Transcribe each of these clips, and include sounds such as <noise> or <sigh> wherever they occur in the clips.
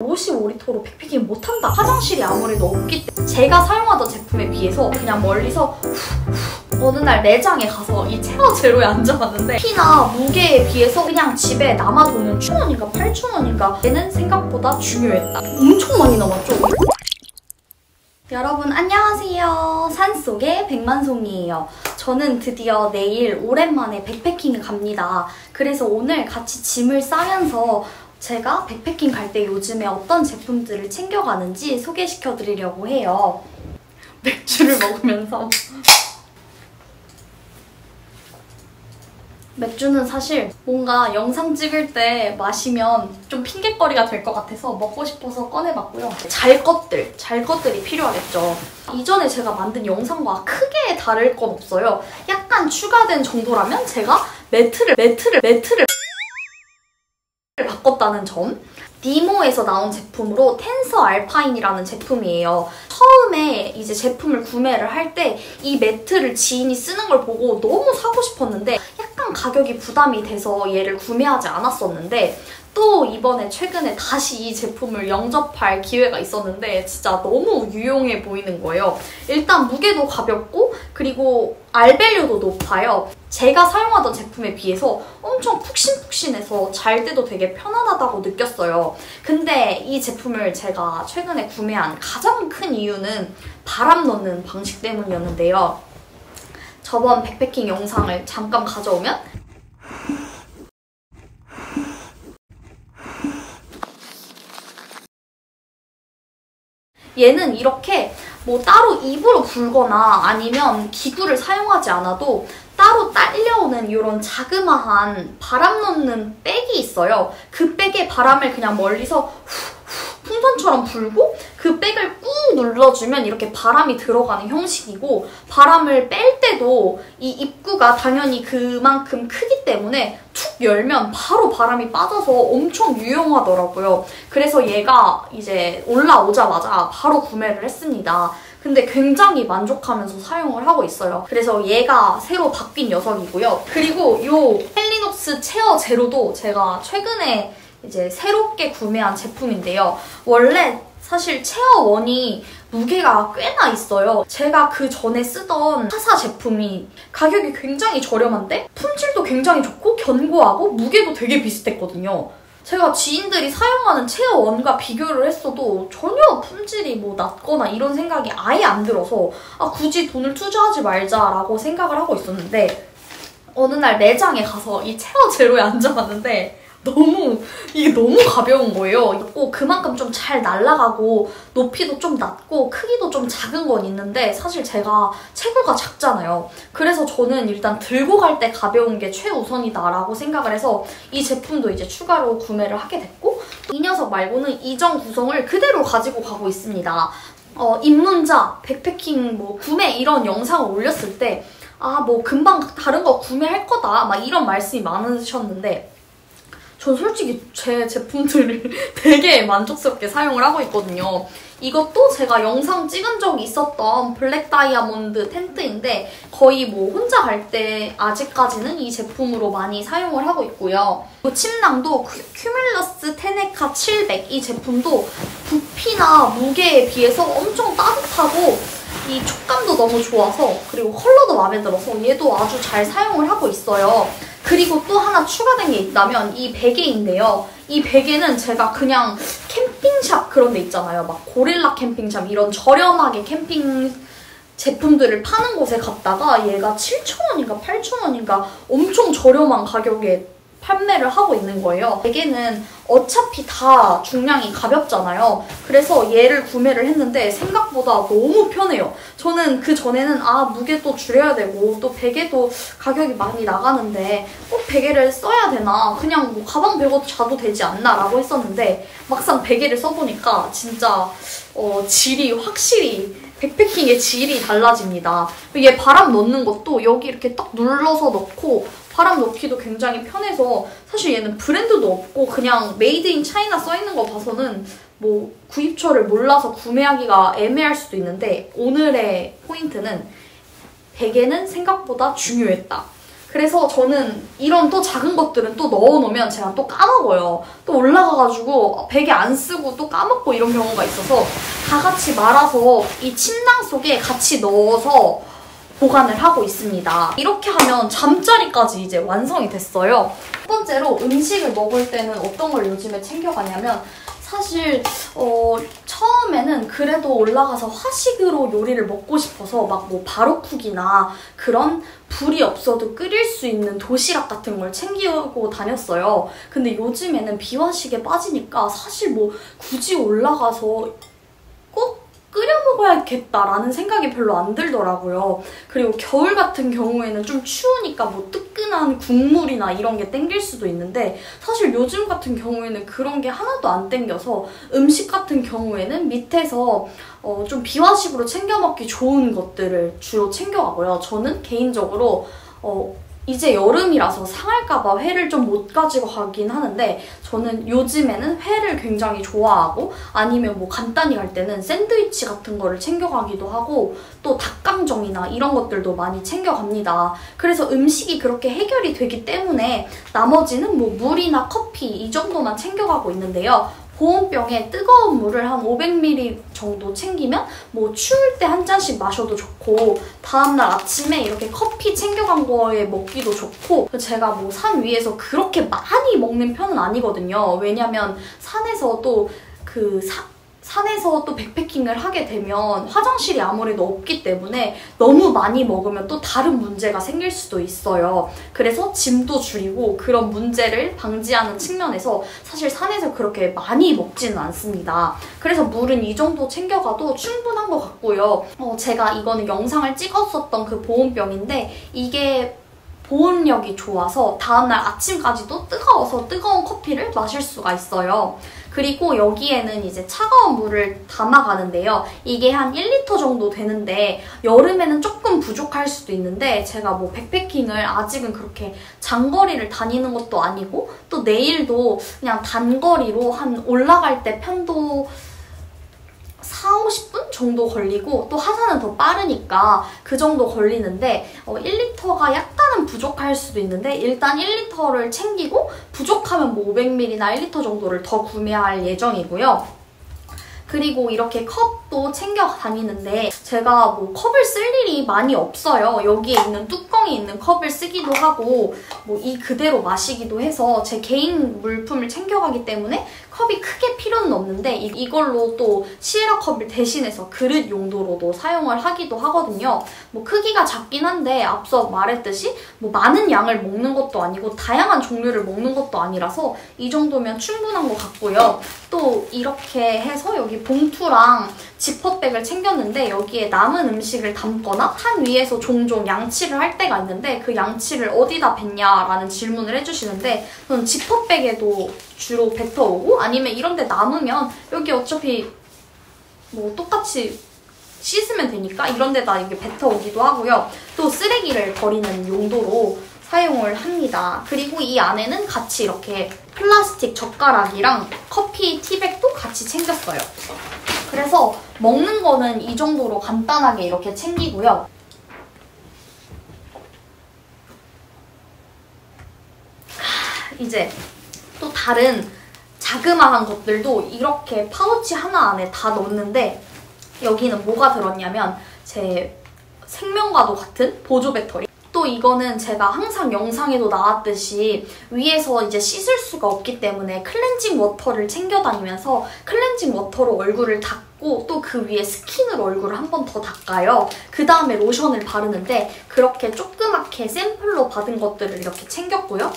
55리터로 백패킹 못한다. 화장실이 아무래도 없기 때문에 제가 사용하던 제품에 비해서 그냥 멀리서 어느 날 매장에 가서 이 체어 제로에 앉아봤는데 키나 무게에 비해서 그냥 집에 남아도는 7,000원인가 8,000원인가 얘는 생각보다 중요했다. 엄청 많이 남았죠? 여러분 안녕하세요. 산속의 백만송이에요. 저는 드디어 내일 오랜만에 백패킹을 갑니다. 그래서 오늘 같이 짐을 싸면서 제가 백패킹 갈 때 요즘에 어떤 제품들을 챙겨가는지 소개시켜 드리려고 해요. 맥주를 먹으면서 맥주는 사실 뭔가 영상 찍을 때 마시면 좀 핑계거리가 될 것 같아서 먹고 싶어서 꺼내봤고요. 잘 것들, 잘 것들이 필요하겠죠. 이전에 제가 만든 영상과 크게 다를 건 없어요. 약간 추가된 정도라면 제가 매트를, 매트를, 매트를 바꿨다는 점. 니모에서 나온 제품으로 텐서 알파인이라는 제품이에요. 처음에 이제 제품을 구매를 할 때 이 매트를 지인이 쓰는 걸 보고 너무 사고 싶었는데 약간 가격이 부담이 돼서 얘를 구매하지 않았었는데 또 이번에 최근에 다시 이 제품을 영접할 기회가 있었는데 진짜 너무 유용해 보이는 거예요. 일단 무게도 가볍고 그리고 알밸류도 높아요. 제가 사용하던 제품에 비해서 엄청 푹신푹신해서 잘 때도 되게 편안하다고 느꼈어요. 근데 이 제품을 제가 최근에 구매한 가장 큰 이유는 바람 넣는 방식 때문이었는데요. 저번 백패킹 영상을 잠깐 가져오면 얘는 이렇게 뭐 따로 입으로 불거나 아니면 기구를 사용하지 않아도 따로 딸려오는 이런 자그마한 바람 넣는 백이 있어요. 그 백에 바람을 그냥 멀리서 후 풍선처럼 불고 그 백을 꾹 눌러주면 이렇게 바람이 들어가는 형식이고 바람을 뺄 때도 이 입구가 당연히 그만큼 크기 때문에 툭 열면 바로 바람이 빠져서 엄청 유용하더라고요. 그래서 얘가 이제 올라오자마자 바로 구매를 했습니다. 근데 굉장히 만족하면서 사용을 하고 있어요. 그래서 얘가 새로 바뀐 녀석이고요. 그리고 이 헬리녹스 체어 제로도 제가 최근에 이제 새롭게 구매한 제품인데요. 원래 사실 체어원이 무게가 꽤나 있어요. 제가 그 전에 쓰던 타사 제품이 가격이 굉장히 저렴한데 품질도 굉장히 좋고 견고하고 무게도 되게 비슷했거든요. 제가 지인들이 사용하는 체어원과 비교를 했어도 전혀 품질이 뭐 낮거나 이런 생각이 아예 안 들어서 아 굳이 돈을 투자하지 말자라고 생각을 하고 있었는데 어느 날 매장에 가서 이 체어 제로에 <laughs> 앉아봤는데 너무 이게 너무 가벼운 거예요. 있고 그만큼 좀 잘 날아가고 높이도 좀 낮고 크기도 좀 작은 건 있는데 사실 제가 체구가 작잖아요. 그래서 저는 일단 들고 갈 때 가벼운 게 최우선이다라고 생각을 해서 이 제품도 이제 추가로 구매를 하게 됐고 이 녀석 말고는 이전 구성을 그대로 가지고 가고 있습니다. 어, 입문자, 백패킹 뭐 구매 이런 영상을 올렸을 때 아 뭐 금방 다른 거 구매할 거다 막 이런 말씀이 많으셨는데 전 솔직히 제 제품들을 <laughs> 되게 만족스럽게 사용을 하고 있거든요. 이것도 제가 영상 찍은 적이 있었던 Black Diamond 텐트인데 거의 뭐 혼자 갈 때 아직까지는 이 제품으로 많이 사용을 하고 있고요. 침낭도 Cumulus Teneqa 700 이 제품도 부피나 무게에 비해서 엄청 따뜻하고 이 촉감도 너무 좋아서 그리고 컬러도 마음에 들어서 얘도 아주 잘 사용을 하고 있어요. 그리고 또 하나 추가된 게 있다면 이 베개인데요. 이 베개는 제가 그냥 캠핑샵 그런 데 있잖아요. 막 고릴라 캠핑샵 이런 저렴하게 캠핑 제품들을 파는 곳에 갔다가 얘가 7,000원인가 8,000원인가 엄청 저렴한 가격에 판매를 하고 있는 거예요. 베개는 어차피 다 중량이 가볍잖아요. 그래서 얘를 구매를 했는데 생각보다 너무 편해요. 저는 그 전에는 아 무게 또 줄여야 되고 또 베개도 가격이 많이 나가는데 꼭 베개를 써야 되나 그냥 뭐 가방 베고 자도 되지 않나 라고 했었는데 막상 베개를 써보니까 진짜 어, 질이 확실히 백패킹의 질이 달라집니다. 얘 바람 넣는 것도 여기 이렇게 딱 눌러서 넣고 바람 넣기도 굉장히 편해서 사실 얘는 브랜드도 없고 그냥 made in China 써있는 거 봐서는 뭐 구입처를 몰라서 구매하기가 애매할 수도 있는데 오늘의 포인트는 베개는 생각보다 중요했다. 그래서 저는 이런 또 작은 것들은 또 넣어놓으면 제가 또 까먹어요. 또 올라가가지고 베개 안 쓰고 또 까먹고 이런 경우가 있어서 다 같이 말아서 이 침낭 속에 같이 넣어서 보관을 하고 있습니다. 이렇게 하면 잠자리까지 이제 완성이 됐어요. 첫 번째로 음식을 먹을 때는 어떤 걸 요즘에 챙겨가냐면 사실 어, 처음에는 그래도 올라가서 화식으로 요리를 먹고 싶어서 막 뭐 바로쿡이나 그런 불이 없어도 끓일 수 있는 도시락 같은 걸 챙기고 다녔어요. 근데 요즘에는 비화식에 빠지니까 사실 뭐 굳이 올라가서 먹어야겠다라는 생각이 별로 안 들더라고요. 그리고 겨울 같은 경우에는 좀 추우니까 뭐 뜨끈한 국물이나 이런 게 땡길 수도 있는데 사실 요즘 같은 경우에는 그런 게 하나도 안 땡겨서 음식 같은 경우에는 밑에서 어, 좀 비화식으로 챙겨 먹기 좋은 것들을 주로 챙겨가고요. 저는 개인적으로 어, 이제 여름이라서 상할까봐 회를 좀 못 가지고 가긴 하는데 저는 요즘에는 회를 굉장히 좋아하고 아니면 뭐 간단히 갈 때는 샌드위치 같은 거를 챙겨가기도 하고 또 닭강정이나 이런 것들도 많이 챙겨갑니다. 그래서 음식이 그렇게 해결이 되기 때문에 나머지는 뭐 물이나 커피 이 정도만 챙겨가고 있는데요. 보온병에 뜨거운 물을 한 500ml 정도 챙기면 뭐 추울 때 한 잔씩 마셔도 좋고 다음날 아침에 이렇게 커피 챙겨간 거에 먹기도 좋고 제가 뭐 산 위에서 그렇게 많이 먹는 편은 아니거든요. 왜냐면 산에서 또그 산에서 또 백패킹을 하게 되면 화장실이 아무래도 없기 때문에 너무 많이 먹으면 또 다른 문제가 생길 수도 있어요. 그래서 짐도 줄이고 그런 문제를 방지하는 측면에서 사실 산에서 그렇게 많이 먹지는 않습니다. 그래서 물은 이 정도 챙겨가도 충분한 것 같고요. 어, 제가 이거는 영상을 찍었었던 그 보온병인데 이게 보온력이 좋아서 다음날 아침까지도 뜨거워서 뜨거운 커피를 마실 수가 있어요. 그리고 여기에는 이제 차가운 물을 담아가는데요. 이게 한 1리터 정도 되는데 여름에는 조금 부족할 수도 있는데 제가 뭐 백패킹을 아직은 그렇게 장거리를 다니는 것도 아니고 또 내일도 그냥 단거리로 한 올라갈 때 편도 4, 50분 정도 걸리고 또 하산은 더 빠르니까 그 정도 걸리는데 어, 1리터가 약간은 부족할 수도 있는데 일단 1리터를 챙기고 부족하면 뭐 500ml나 1리터 정도를 더 구매할 예정이고요. 그리고 이렇게 컵도 챙겨 다니는데 제가 뭐 컵을 쓸 일이 많이 없어요. 여기에 있는 뚜껑이 있는 컵을 쓰기도 하고 뭐 이 그대로 마시기도 해서 제 개인 물품을 챙겨가기 때문에 컵이 크게 필요는 없는데 이, 걸로 또 시에라 컵을 대신해서 그릇 용도로도 사용을 하기도 하거든요. 뭐 크기가 작긴 한데 앞서 말했듯이 뭐 많은 양을 먹는 것도 아니고 다양한 종류를 먹는 것도 아니라서 이 정도면 충분한 것 같고요. 또 이렇게 해서 여기 봉투랑 지퍼백을 챙겼는데 여기에 남은 음식을 담거나 산 위에서 종종 양치를 할 때가 있는데 그 양치를 어디다 뱉냐라는 질문을 해주시는데 저는 지퍼백에도 주로 뱉어오고 아니면 이런 데 남으면 여기 어차피 뭐 똑같이 씻으면 되니까 이런 데다 이게 뱉어오기도 하고요. 또 쓰레기를 버리는 용도로 사용을 합니다. 그리고 이 안에는 같이 이렇게 플라스틱 젓가락이랑 커피 티백도 같이 챙겼어요. 그래서 먹는 거는 이 정도로 간단하게 이렇게 챙기고요. 이제 또 다른 자그마한 것들도 이렇게 파우치 하나 안에 다 넣었는데 여기는 뭐가 들었냐면 제 생명과도 같은 보조 배터리 또 이거는 제가 항상 영상에도 나왔듯이 위에서 이제 씻을 수가 없기 때문에 cleansing water를 챙겨 다니면서 cleansing water로 얼굴을 닦고 또 그 위에 스킨으로 얼굴을 한 번 더 닦아요. 그 다음에 로션을 바르는데 그렇게 조그맣게 샘플로 받은 것들을 이렇게 챙겼고요.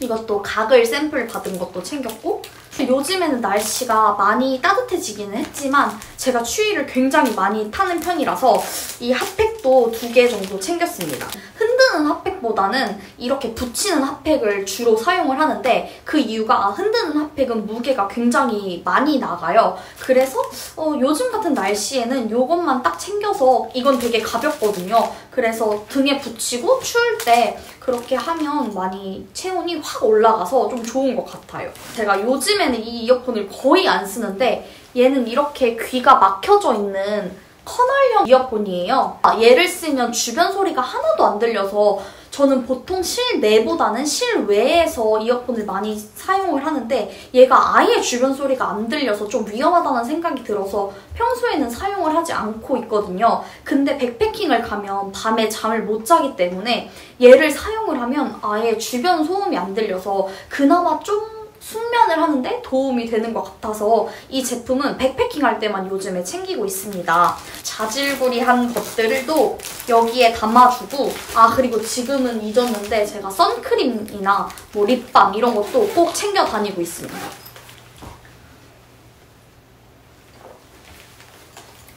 이것도 각을 샘플 받은 것도 챙겼고 요즘에는 날씨가 많이 따뜻해지기는 했지만 제가 추위를 굉장히 많이 타는 편이라서 이 핫팩도 두 개 정도 챙겼습니다. 흔드는 핫팩보다는 이렇게 붙이는 핫팩을 주로 사용을 하는데 그 이유가 흔드는 핫팩은 무게가 굉장히 많이 나가요. 그래서 어, 요즘 같은 날씨에는 이것만 딱 챙겨서 이건 되게 가볍거든요. 그래서 등에 붙이고 추울 때 그렇게 하면 많이 체온이 확 올라가서 좀 좋은 것 같아요. 제가 요즘에 는 이 이어폰을 거의 안 쓰는데 얘는 이렇게 귀가 막혀져 있는 커널형 이어폰이에요. 아, 얘를 쓰면 주변 소리가 하나도 안 들려서 저는 보통 실내보다는 실외에서 이어폰을 많이 사용을 하는데 얘가 아예 주변 소리가 안 들려서 좀 위험하다는 생각이 들어서 평소에는 사용을 하지 않고 있거든요. 근데 백패킹을 가면 밤에 잠을 못 자기 때문에 얘를 사용을 하면 아예 주변 소음이 안 들려서 그나마 좀 숙면을 하는데 도움이 되는 것 같아서 이 제품은 백패킹 할 때만 요즘에 챙기고 있습니다. 자질구리한 것들을 또 여기에 담아주고 아 그리고 지금은 잊었는데 제가 선크림이나 뭐 립밤 이런 것도 꼭 챙겨 다니고 있습니다.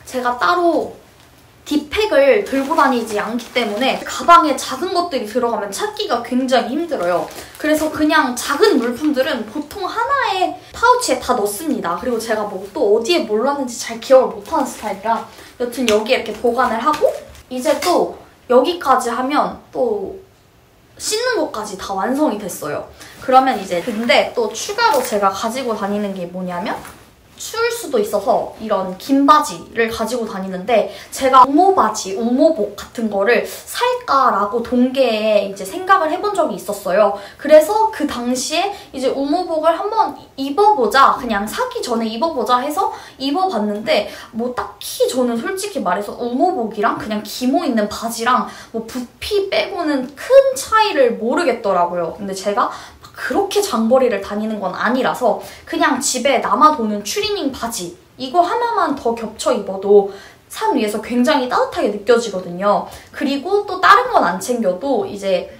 제가 따로 딥팩을 들고 다니지 않기 때문에 가방에 작은 것들이 들어가면 찾기가 굉장히 힘들어요. 그래서 그냥 작은 물품들은 보통 하나의 파우치에 다 넣습니다. 그리고 제가 뭐 또 어디에 뭘 놨는지 잘 기억을 못하는 스타일이라 여튼 여기에 이렇게 보관을 하고 이제 또 여기까지 하면 또 씻는 것까지 다 완성이 됐어요. 그러면 이제 근데 또 추가로 제가 가지고 다니는 게 뭐냐면 추울 수도 있어서 이런 긴 바지를 가지고 다니는데 제가 우모 바지, 우모복 같은 거를 살까라고 동계에 이제 생각을 해본 적이 있었어요. 그래서 그 당시에 이제 우모복을 한번 입어보자, 그냥 사기 전에 입어보자 해서 입어봤는데 뭐 딱히 저는 솔직히 말해서 우모복이랑 그냥 기모 있는 바지랑 뭐 부피 빼고는 큰 차이를 모르겠더라고요. 근데 제가 그렇게 장거리를 다니는 건 아니라서 그냥 집에 남아도는 추리닝 바지 이거 하나만 더 겹쳐 입어도 산 위에서 굉장히 따뜻하게 느껴지거든요. 그리고 또 다른 건 안 챙겨도 이제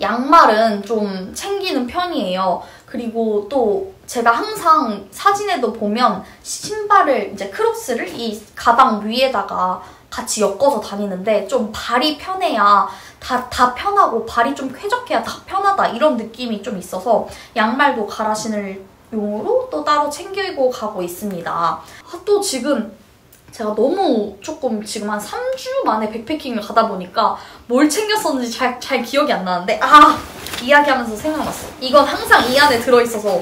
양말은 좀 챙기는 편이에요. 그리고 또 제가 항상 사진에도 보면 신발을 이제 크롭스를 이 가방 위에다가 같이 엮어서 다니는데 좀 발이 편해야 다, 다 편하고 발이 좀 쾌적해야 다 편하다 이런 느낌이 좀 있어서 양말도 갈아 신을 용으로 또 따로 챙기고 가고 있습니다. 아, 또 지금 제가 너무 조금 지금 한 3주 만에 백패킹을 가다 보니까 뭘 챙겼었는지 잘, 잘 기억이 안 나는데 아! 이야기하면서 생각났어. 이건 항상 이 안에 들어있어서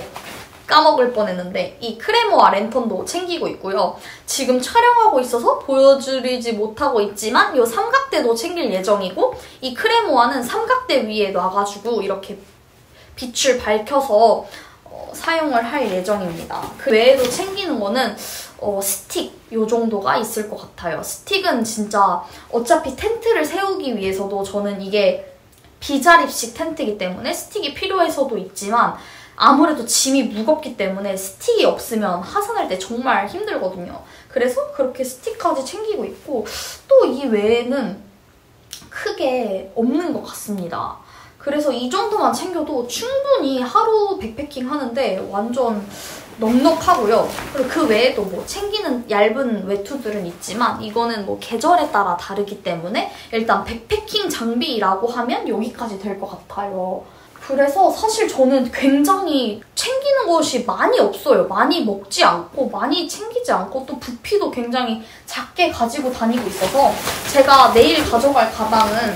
까먹을 뻔했는데 이 크레모아 랜턴도 챙기고 있고요. 지금 촬영하고 있어서 보여드리지 못하고 있지만 이 삼각대도 챙길 예정이고 이 크레모아는 삼각대 위에 놔가지고 이렇게 빛을 밝혀서 어, 사용을 할 예정입니다. 그 외에도 챙기는 거는 어, 스틱 요 정도가 있을 것 같아요. 스틱은 진짜 어차피 텐트를 세우기 위해서도 저는 이게 비자립식 텐트이기 때문에 스틱이 필요해서도 있지만 아무래도 짐이 무겁기 때문에 스틱이 없으면 하산할 때 정말 힘들거든요. 그래서 그렇게 스틱까지 챙기고 있고 또 이 외에는 크게 없는 것 같습니다. 그래서 이 정도만 챙겨도 충분히 하루 백패킹 하는데 완전 넉넉하고요. 그리고 그 외에도 뭐 챙기는 얇은 외투들은 있지만 이거는 뭐 계절에 따라 다르기 때문에 일단 백패킹 장비라고 하면 여기까지 될 것 같아요. 그래서 사실 저는 굉장히 챙기는 것이 많이 없어요. 많이 먹지 않고 많이 챙기지 않고 또 부피도 굉장히 작게 가지고 다니고 있어서 제가 내일 가져갈 가방은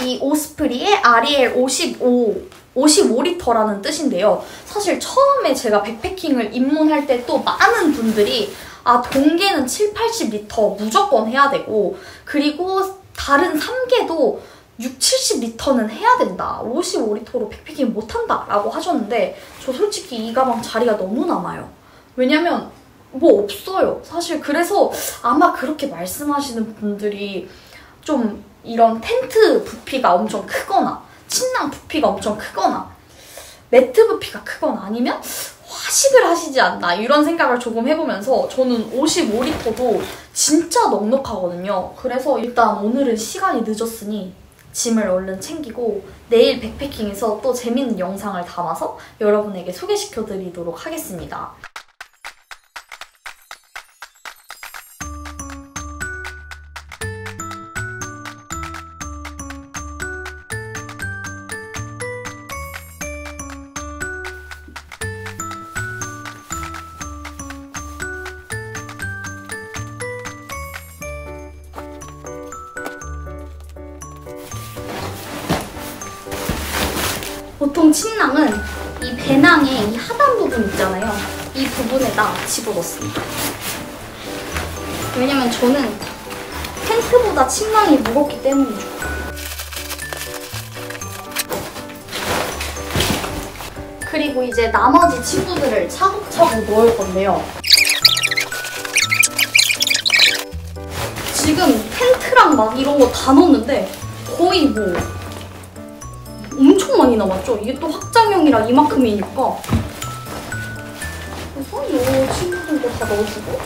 이 오스프리의 아리엘 55 55리터라는 뜻인데요. 사실 처음에 제가 백패킹을 입문할 때 또 많은 분들이 아 동계는 7, 80리터 무조건 해야 되고 그리고 다른 3개도 6, 70리터는 해야 된다. 55리터로 백패킹 못한다. 라고 하셨는데 저 솔직히 이 가방 자리가 너무 남아요. 왜냐면 뭐 없어요. 사실 그래서 아마 그렇게 말씀하시는 분들이 좀 이런 텐트 부피가 엄청 크거나 침낭 부피가 엄청 크거나 매트 부피가 크거나 아니면 화식을 하시지 않나 이런 생각을 조금 해보면서 저는 55리터도 진짜 넉넉하거든요. 그래서 일단 오늘은 시간이 늦었으니 짐을 얼른 챙기고 내일 백패킹에서 또 재밌는 영상을 담아서 여러분에게 소개시켜드리도록 하겠습니다. 보통 침낭은 이 배낭의 이 하단 부분 있잖아요. 이 부분에다 집어넣습니다. 왜냐면 저는 텐트보다 침낭이 무겁기 때문이죠. 그리고 이제 나머지 친구들을 차곡차곡 넣을 건데요. 지금 텐트랑 막 이런 거 다 넣었는데 거의 뭐 엄청 많이 남았죠? 이게 또 확장형이라 이만큼이니까 그래서 이 친구들도 다 넣어주고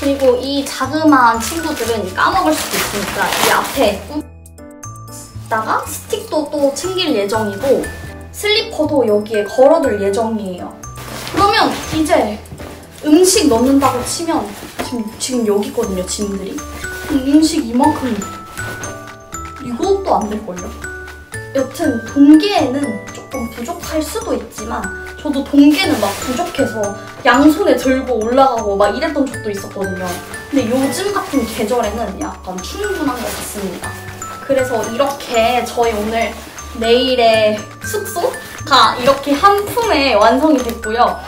그리고 이 자그마한 친구들은 까먹을 수도 있으니까 이 앞에 꽂다가 스틱도 또 챙길 예정이고 슬리퍼도 여기에 걸어둘 예정이에요. 그러면 이제 음식 넣는다고 치면 지금, 지금 여기 있거든요, 짐들이. 음식 이만큼 이것도 안 될걸요? 여튼 동계에는 조금 부족할 수도 있지만 저도 동계는 막 부족해서 양손에 들고 올라가고 막 이랬던 적도 있었거든요. 근데 요즘 같은 계절에는 약간 충분한 것 같습니다. 그래서 이렇게 저희 오늘 내일의 숙소가 이렇게 한 품에 완성이 됐고요.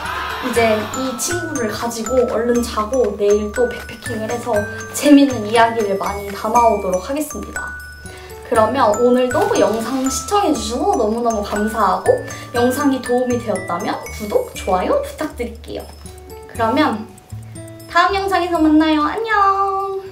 이제 이 친구를 가지고 얼른 자고 내일 또 백패킹을 해서 재밌는 이야기를 많이 담아오도록 하겠습니다. 그러면 오늘도 영상 시청해주셔서 너무너무 감사하고 영상이 도움이 되었다면 구독, 좋아요 부탁드릴게요. 그러면 다음 영상에서 만나요. 안녕!